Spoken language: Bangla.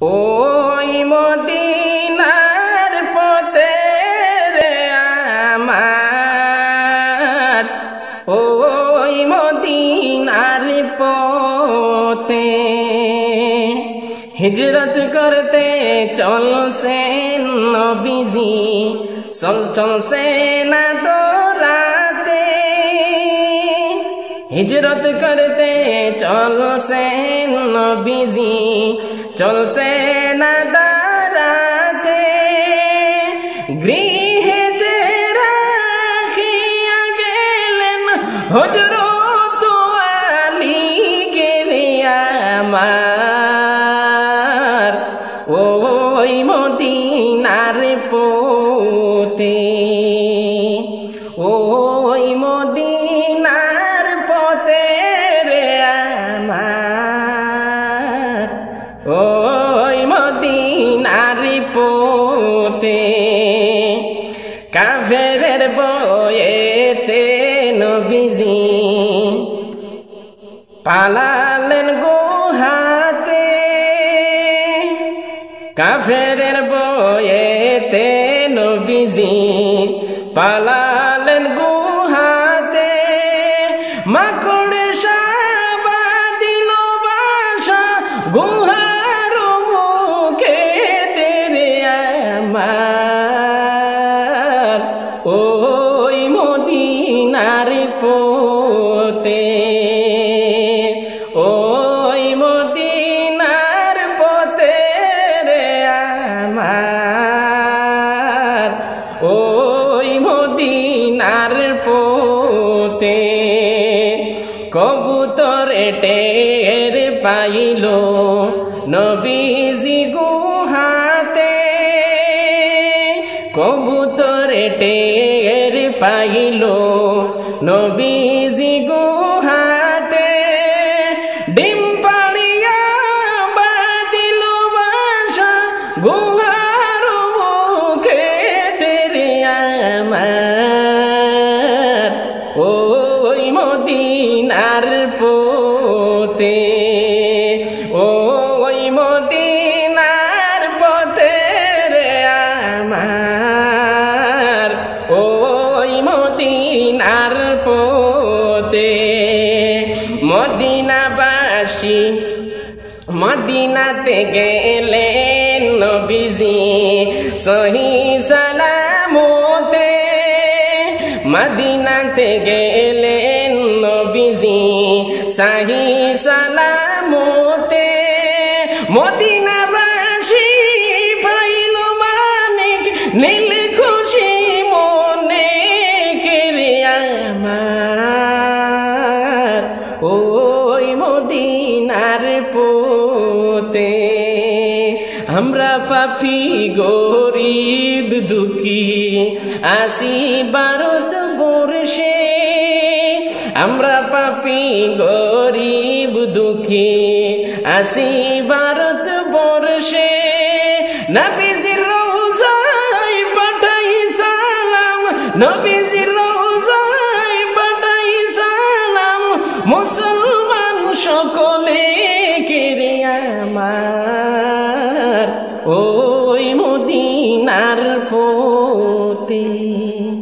ওই মদিনার পথে রে আমার, ওই মদিনার পথে। হিজরত করতে চলছে নবীজি, চল, চলছে না তো রাতে। হিজরত করতে চলছে নবীজি চলছে না দাঁড়াতে গৃহেতে রাখিয়া গেলেন গেলে আমার। ওই মদিনার পোতে ওই কাফের বয়েতে নবীজি পালালেন গোহাতে। কাফের বয়েতে নবীজি পালালেন ওই মদিনার পোতে কবুতর টের পাইল নবীজি গুহাতে। কবুতর টের পাইল নবীজি গুহাতে মদিনার পোতে ওই মদিনার পথে রে আমার ওই মদিনার পোতে মদিনাবাসী, মদিনাতে গেলেন নবীজি, সহি সালামতে। মদিনাতে নবীজি সাহি সালামতে। মদিনাবাসী পাইল মানিক, নীল খুশি মনে আমার। ওই মদিনার পোতে আমরা পাপি গরিব দুঃখী আসি ভারত আমরা পাপি, গরিব, দুঃখী, আসি ভারত বর্ষে। নবীজির রোজায় পাঠাই সালাম, নবীজির রোজায় পাঠাই সালাম। মুসলমান সকলে কেরিয়া মা